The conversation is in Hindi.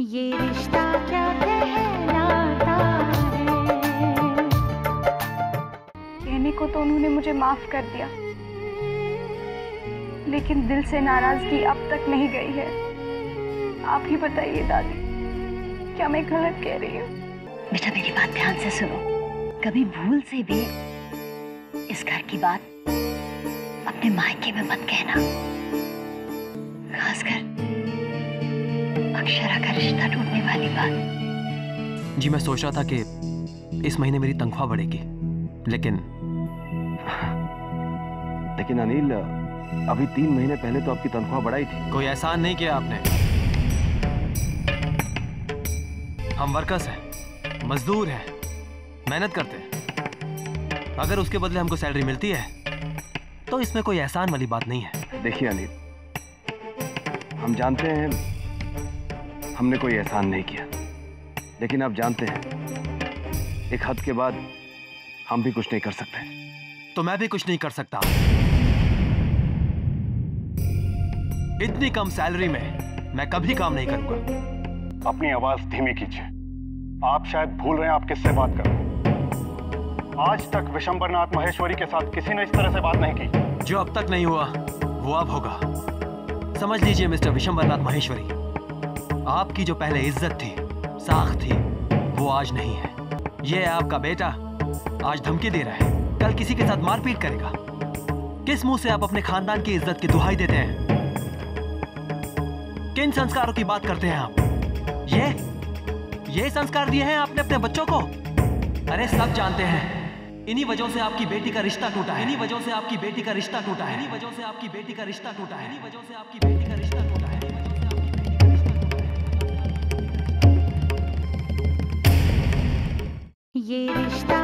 ये रिश्ता क्या कहलाता है? कहने को तो उन्होंने मुझे माफ़ कर दिया। लेकिन दिल से नाराज़गी अब तक नहीं गई है। आप ही बताइए दादी क्या मैं गलत कह रही हूँ? बेटा मेरी बात ध्यान से सुनो। कभी भूल से भी इस घर की बात अपने मायके में मत कहना। खासकर अक्षरा का रिश्ता टूटने वाली बात। जी मैं सोच रहा था कि इस महीने मेरी तनख्वाह बढ़ेगी लेकिन लेकिन अनिल अभी तीन महीने पहले तो आपकी तनख्वाह बढ़ाई थी। कोई एहसान नहीं किया आपने। हम वर्कर्स हैं मजदूर हैं मेहनत करते हैं। अगर उसके बदले हमको सैलरी मिलती है तो इसमें कोई एहसान वाली बात नहीं है। देखिए अनिल हम जानते हैं हमने कोई एहसान नहीं किया। लेकिन आप जानते हैं एक हद के बाद हम भी कुछ नहीं कर सकते। तो मैं भी कुछ नहीं कर सकता। इतनी कम सैलरी में मैं कभी काम नहीं करूँगा। अपनी आवाज़ धीमी कीजिए। आप शायद भूल रहे हैं आप किससे बात कर रहे हैं। आज तक विशंबरनाथ महेश्वरी के साथ किसी ने इस तरह से बात नहीं की। जो अब तक नहीं हुआ वो अब होगा। समझ लीजिए मिस्टर विशंबरनाथ महेश्वरी। आपकी जो पहले इज़्ज़त थी, साख थी, वो आज नहीं है। ये है आपका बेटा। आज धमकी दे रहा है। कल किसी के साथ मारपीट करेगा। किस मुँह से आप अपने खानदान की इज़्ज़त की दुहाई देते हैं? किन संस्कारों की बात करते हैं आप? ये? ये संस्कार दिए हैं आपने अपने बच्चों को? अरे सब जानते हैं। इन्हीं वजहों से आपकी बेटी का रिश्ता टूटा है। इन्हीं वजहों से आपकी बेटी का रिश्ता टूटा है। इन्हीं वजहों से आपकी बेटी का रिश्ता टूटा है। इन्हीं वजहों से आपकी बेटी का रिश्ता टूटा है। ये रिश्ता क्या कहलाता